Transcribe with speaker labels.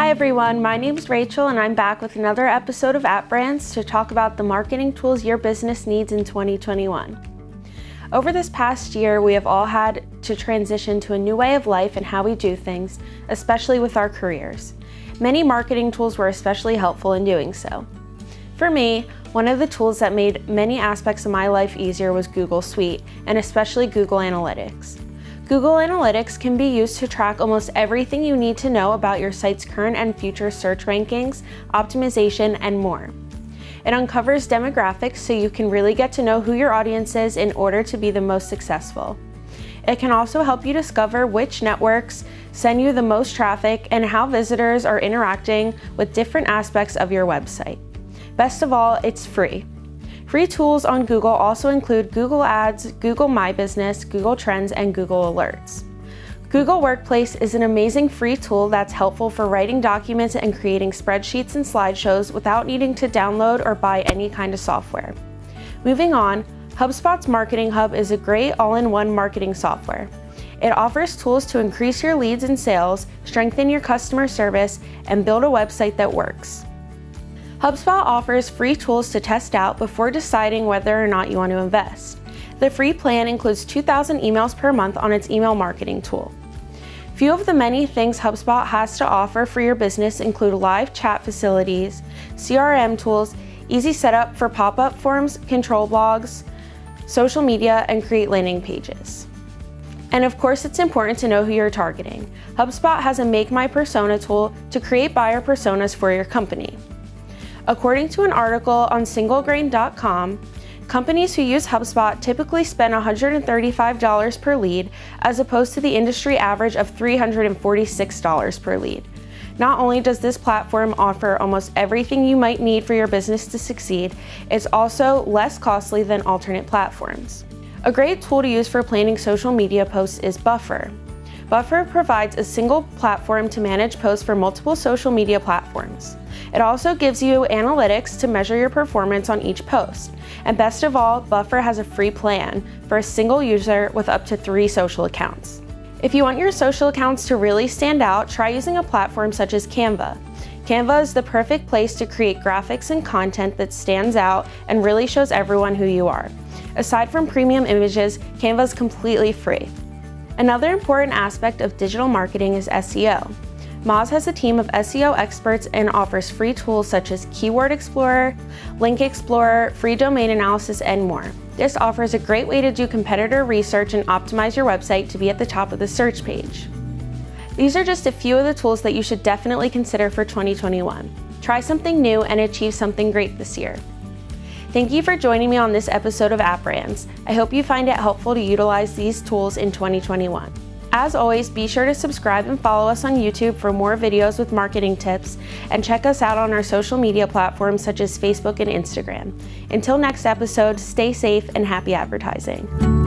Speaker 1: Hi everyone, my name is Rachel and I'm back with another episode of @Brands to talk about the marketing tools your business needs in 2021. Over this past year, we have all had to transition to a new way of life and how we do things, especially with our careers. Many marketing tools were especially helpful in doing so. For me, one of the tools that made many aspects of my life easier was Google Suite, and especially Google Analytics. Google Analytics can be used to track almost everything you need to know about your site's current and future search rankings, optimization, and more. It uncovers demographics so you can really get to know who your audience is in order to be the most successful. It can also help you discover which networks send you the most traffic and how visitors are interacting with different aspects of your website. Best of all, it's free. Free tools on Google also include Google Ads, Google My Business, Google Trends, and Google Alerts. Google Workspace is an amazing free tool that's helpful for writing documents and creating spreadsheets and slideshows without needing to download or buy any kind of software. Moving on, HubSpot's Marketing Hub is a great all-in-one marketing software. It offers tools to increase your leads and sales, strengthen your customer service, and build a website that works. HubSpot offers free tools to test out before deciding whether or not you want to invest. The free plan includes 2,000 emails per month on its email marketing tool. Few of the many things HubSpot has to offer for your business include live chat facilities, CRM tools, easy setup for pop-up forms, control blogs, social media, and create landing pages. And of course, it's important to know who you're targeting. HubSpot has a Make My Persona tool to create buyer personas for your company. According to an article on singlegrain.com, companies who use HubSpot typically spend $135 per lead as opposed to the industry average of $346 per lead. Not only does this platform offer almost everything you might need for your business to succeed, it's also less costly than alternate platforms. A great tool to use for planning social media posts is Buffer. Buffer provides a single platform to manage posts for multiple social media platforms. It also gives you analytics to measure your performance on each post. And best of all, Buffer has a free plan for a single user with up to three social accounts. If you want your social accounts to really stand out, try using a platform such as Canva. Canva is the perfect place to create graphics and content that stands out and really shows everyone who you are. Aside from premium images, Canva is completely free. Another important aspect of digital marketing is SEO. Moz has a team of SEO experts and offers free tools such as Keyword Explorer, Link Explorer, free domain analysis, and more. This offers a great way to do competitor research and optimize your website to be at the top of the search page. These are just a few of the tools that you should definitely consider for 2021. Try something new and achieve something great this year. Thank you for joining me on this episode of @Brands. I hope you find it helpful to utilize these tools in 2021. As always, be sure to subscribe and follow us on YouTube for more videos with marketing tips, and check us out on our social media platforms such as Facebook and Instagram. Until next episode, stay safe and happy advertising.